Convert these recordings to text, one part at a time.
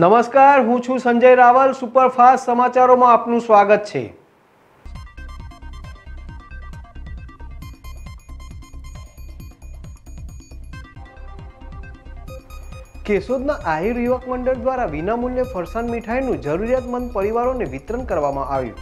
નમસ્કાર, હું છું સંજય રાવલ. સુપરફાસ્ટ સમાચારોમાં આપનું સ્વાગત છે. કેશોદના આહિર યુવક મંડળ દ્વારા વિનામૂલ્યે ફરસાણ મીઠાઈનું જરૂરિયાતમંદ પરિવારોને વિતરણ કરવામાં આવ્યું.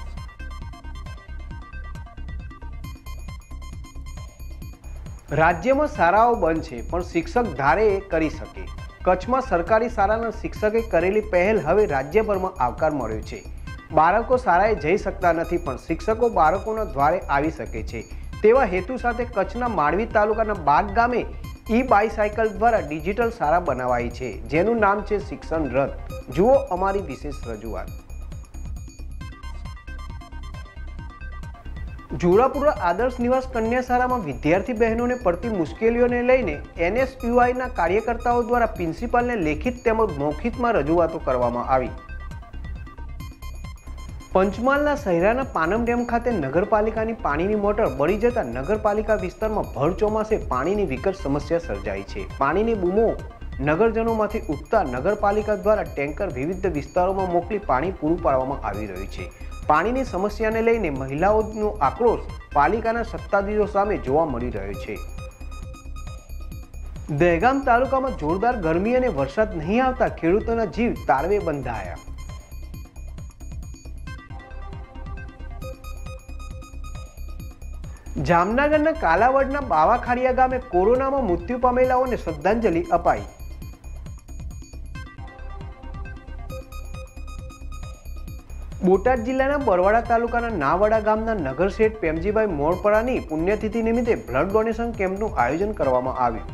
રાજ્યમાં શાળાઓ બંધ છે, પણ શિક્ષક ધારે કરી શકે. કચ્છમાં સરકારી શાળાના શિક્ષકે કરેલી પહેલ હવે રાજ્યભરમાં આવકાર મળ્યો છે. બાળકો શાળાએ જઈ શકતા નથી, પણ શિક્ષકો બાળકોના દ્વારે આવી શકે છે. તેવા હેતુ સાથે કચ્છના માંડવી તાલુકાના બાગ ગામે ઈ બાઇસાયકલ દ્વારા ડિજિટલ શાળા બનાવાઈ છે, જેનું નામ છે શિક્ષણ રથ. જુઓ અમારી વિશેષ રજૂઆત. જોરાપુરા આદર્શ નિવાસ કન્યાશાળામાં વિદ્યાર્થી બહેનોને પડતી મુશ્કેલીઓને લઈને એનએસયુઆઈના કાર્યકર્તાઓ દ્વારા પ્રિન્સિપાલને લેખિત તેમજ મૌખિતમાં રજૂઆતો કરવામાં આવી. પંચમહાલના શહેરાના પાનમ ડેમ ખાતે નગરપાલિકાની પાણીની મોટર બળી જતા નગરપાલિકા વિસ્તારમાં ભર ચોમાસે પાણીની વિકટ સમસ્યા સર્જાઈ છે. પાણીની બૂમો નગરજનોમાંથી ઉઠતા નગરપાલિકા દ્વારા ટેન્કર વિવિધ વિસ્તારોમાં મોકલી પાણી પૂરું પાડવામાં આવી રહ્યું છે. પાણીની સમસ્યાને લઈને મહિલાઓનો આક્રોશ પાલિકાના સત્તાધીશો સામે જોવા મળી રહ્યો છે. દહેગામ તાલુકામાં જોરદાર ગરમી અને વરસાદ નહીં આવતા ખેડૂતોના જીવ તાળવે બંધાયા. જામનગરના કાલાવડના બાવાખાડિયા ગામે કોરોનામાં મૃત્યુ પામેલાઓને શ્રદ્ધાંજલિ અપાઈ. બોટાદ જિલ્લાના બરવાડા તાલુકાના નાવાડા ગામના નગર શેઠ પ્રેમજીભાઈ મોરપરાની પુણ્યતિથિ નિમિત્તે બ્લડ ડોનેશન કેમ્પનું આયોજન કરવામાં આવ્યું.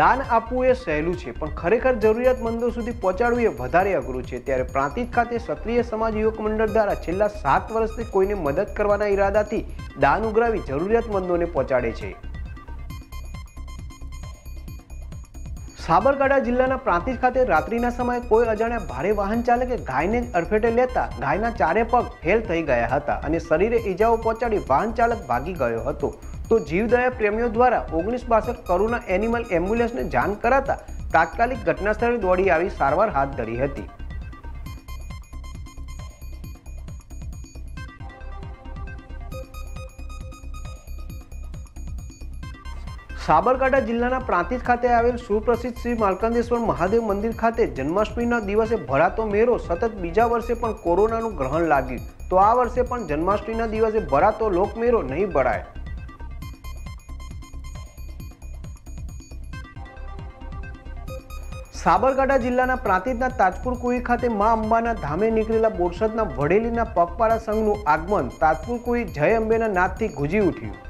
દાન આપવું એ સહેલું છે, પણ ખરેખર જરૂરિયાતમંદો સુધી પહોંચાડવું એ વધારે અઘરું છે. ત્યારે પ્રાંતિજ ખાતે ક્ષત્રિય સમાજ યુવક મંડળ દ્વારા છેલ્લા સાત વર્ષથી કોઈને મદદ કરવાના ઈરાદાથી દાન ઉઘરાવી જરૂરિયાતમંદોને પહોંચાડે છે. સાબરકાંઠા જિલ્લાના પ્રાંતિજ ખાતે રાત્રિના સમયે કોઈ અજાણ્યા ભારે વાહન ચાલકે ગાયને અડફેટે લેતા ગાયના ચારે પગ ફેલ થઈ ગયા હતા અને શરીરે ઈજાઓ પહોંચાડી વાહન ચાલક ભાગી ગયો હતો. તો જીવદયા પ્રેમીઓ દ્વારા ઓગણીસ બાસઠ કરુણા એનિમલ એમ્બ્યુલન્સને જાણ કરાતા તાત્કાલિક ઘટનાસ્થળે દોડી આવી સારવાર હાથ ધરી હતી. સાબરકાંઠા જિલ્લાના પ્રાંતિજ ખાતે આવેલ સુપ્રસિદ્ધ શ્રી માલકાંદેશ્વર મહાદેવ મંદિર ખાતે જન્માષ્ટમીના દિવસે ભરાતો મેળો સતત બીજા વર્ષે પણ કોરોનાનું ગ્રહણ લાગ્યું. તો આ વર્ષે પણ જન્માષ્ટમીના દિવસે ભરાતો લોકમેળો નહીં ભરાય. સાબરકાંઠા જિલ્લાના પ્રાંતિજના તાજપુર કુઈ ખાતે મા અંબાના ધામે નીકળેલા બોરસદના વડેલીના પગપાળા સંઘનું આગમન તાજપુર કુઈ જય અંબેના નાદથી ગુંજી ઉઠ્યું.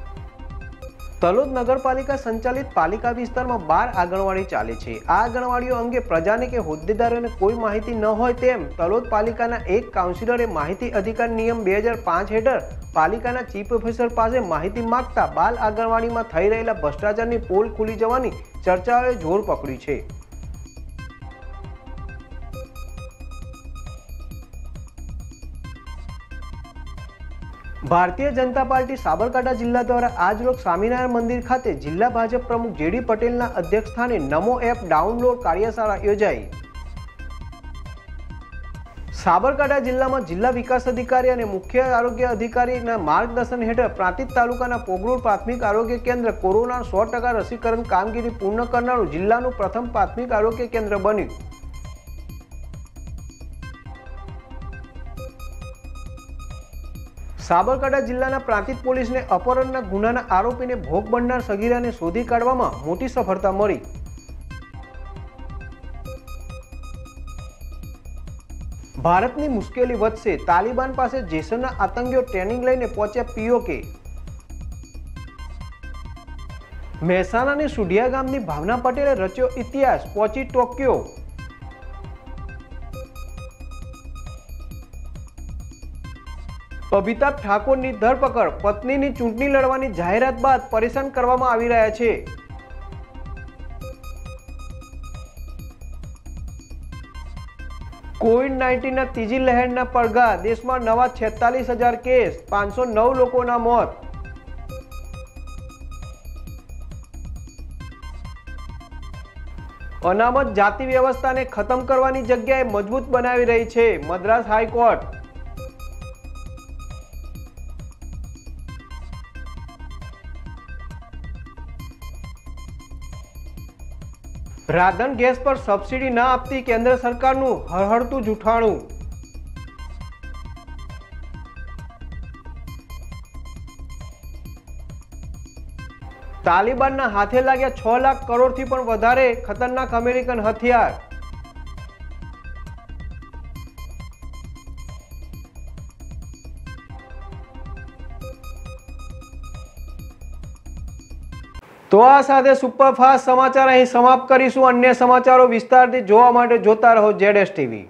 તલોદ નગરપાલિકા સંચાલિત પાલિકા વિસ્તારમાં બાર આંગણવાડી ચાલે છે. આ આંગણવાડીઓ અંગે પ્રજાને કે હોદ્દેદારોને કોઈ માહિતી ન હોય તેમ તલોદ પાલિકાના એક કાઉન્સિલરે માહિતી અધિકાર નિયમ બે હજાર પાંચ હેઠળ પાલિકાના ચીફ ઓફિસર પાસે માહિતી માગતા બાલ આંગણવાડીમાં થઈ રહેલા ભ્રષ્ટાચારની પોલ ખુલી જવાની ચર્ચાઓએ જોર પકડ્યું છે. ભારતીય જનતા પાર્ટી સાબરકાંઠા જિલ્લા દ્વારા આજરોજ સ્વામિનારાયણ મંદિર ખાતે જિલ્લા ભાજપ પ્રમુખ જેડી પટેલના અધ્યક્ષસ્થાને નમો એપ ડાઉનલોડ કાર્યશાળા યોજાઈ. સાબરકાંઠા જિલ્લામાં જિલ્લા વિકાસ અધિકારી અને મુખ્ય આરોગ્ય અધિકારીના માર્ગદર્શન હેઠળ પ્રાંતિજ તાલુકાના પોગરૂર પ્રાથમિક આરોગ્ય કેન્દ્ર કોરોના સો ટકા રસીકરણ કામગીરી પૂર્ણ કરનારું જિલ્લાનું પ્રથમ પ્રાથમિક આરોગ્ય કેન્દ્ર બન્યું. સાબરકાંઠા જિલ્લાના પ્રાંતિજ પોલીસને અપહરણના ગુનાના આરોપીને ભોગ બનનાર સગીરાને શોધી કાઢવામાં મોટી સફળતા મળી. ભારતની મુશ્કેલી વધશે. તાલિબાન પાસે જેસનના આતંકીઓ ટ્રેનિંગ લઈને પહોંચ્યા પીઓકે. મહેસાણાની સુઢિયા ગામની ભાવના પટેલે રચ્યો ઇતિહાસ. પહોંચી ટોક્યો. અમિતાભ ઠાકોરની ધરપકડ, પત્નીની ચૂંટણી લડવાની જાહેરાત બાદ પરેશાન કરવામાં આવી રહ્યા છે. કોવિડ નાઇન્ટીનના ત્રીજી લહેરના પડઘા, દેશમાં નવા છેતાલીસ હજાર કેસ, પાંચસો નવ લોકોના મોત. અનામત જાતિ વ્યવસ્થાને ખતમ કરવાની જગ્યાએ મજબૂત બનાવી રહી છે મદ્રાસ હાઈકોર્ટ. રાધન ગેસ પર સબસિડી ના આપતી કેન્દ્ર સરકારનું હરહડતું જૂઠાણું. તાલિબાનના હાથે લાગ્યા છ લાખ કરોડથી પણ વધારે ખતરનાક અમેરિકન હથિયાર. તો આ સાથે સુપરફાસ્ટ સમાચાર અહીં સમાપ્ત કરીશું. અન્ય સમાચારો વિસ્તારથી જોવા માટે જોતા રહો જેડ ટીવી.